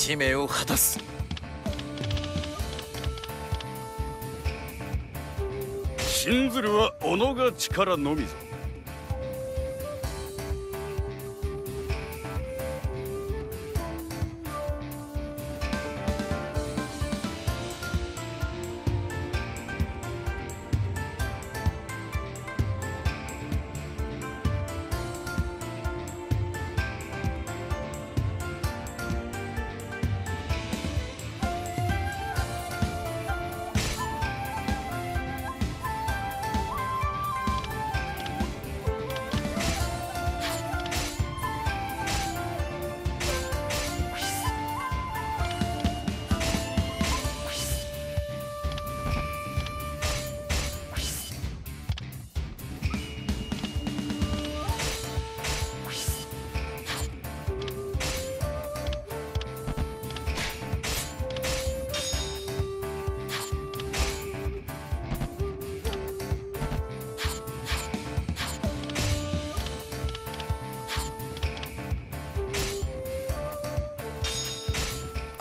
使命を果たす。信ずるは己が力のみぞ。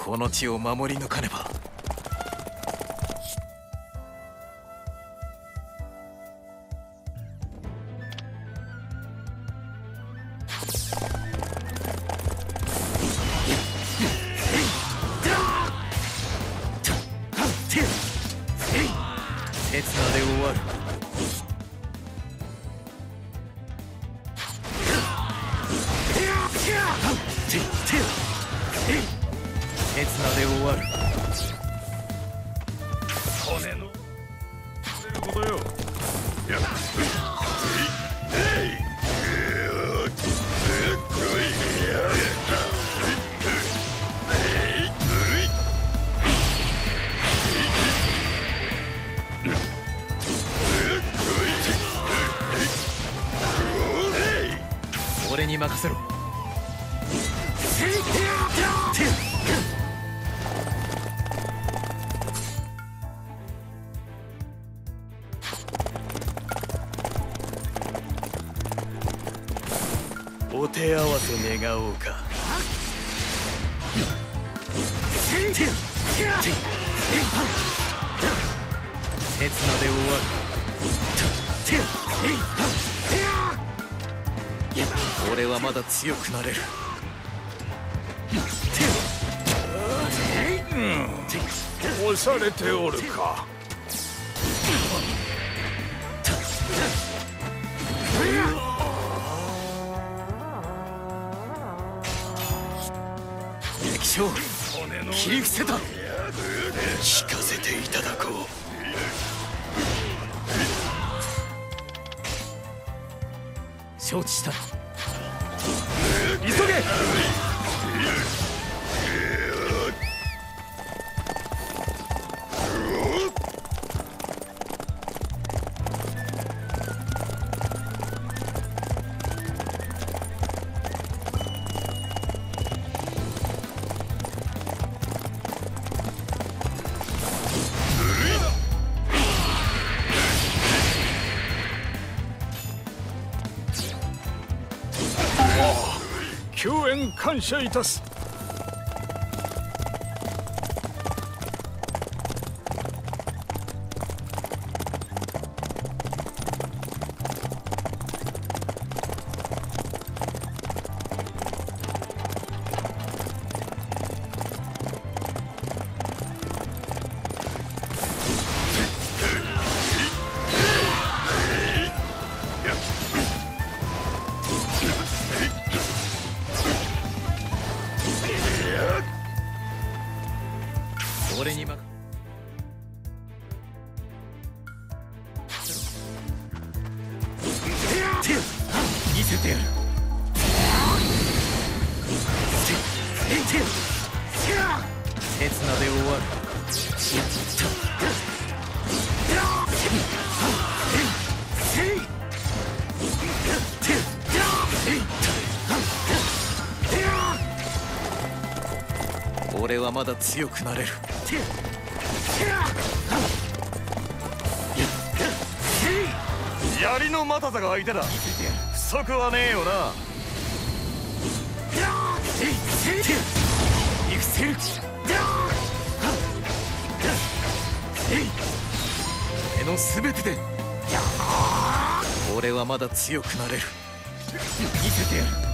この地を守り抜かねば。刹那で終わる。刹那で終わる。骨の出ることよ。や俺に任せろお手合わせ願おうか。刹那で終わる俺はまだ強くなれる押されておるか将切り伏せた聞かせていただこう。承知した。感謝いたす。俺に任見せてやる。刹那で終わる俺はまだ強くなれる。槍の又座が相手だ。不足はねえよな。の全て。で俺はまだ強くなれる。見せてやる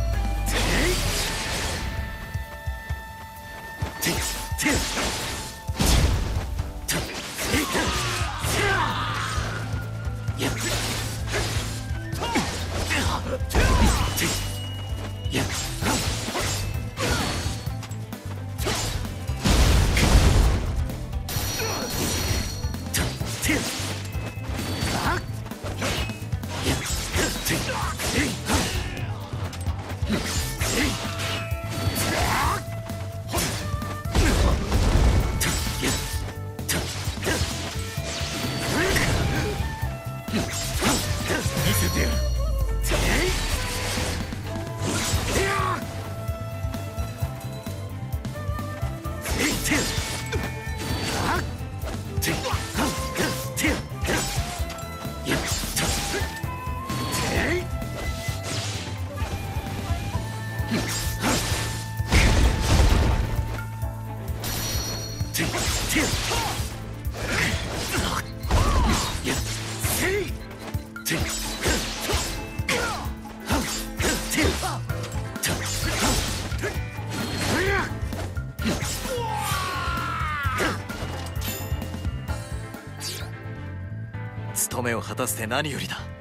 見せてやる。務めを果たせて何よりだ。